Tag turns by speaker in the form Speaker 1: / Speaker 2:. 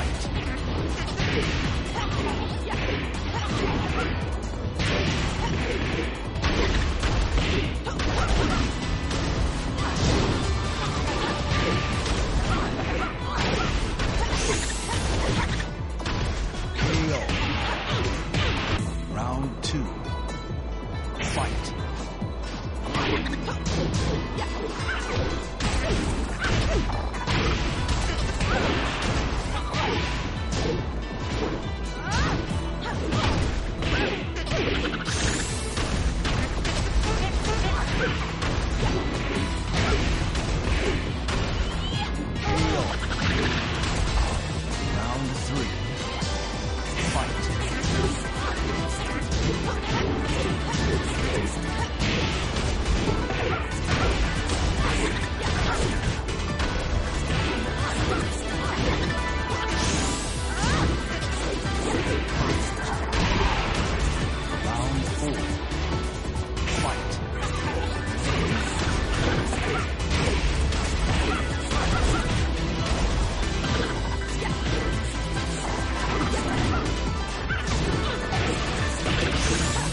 Speaker 1: fight. Thank you.